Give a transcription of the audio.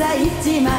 さいちま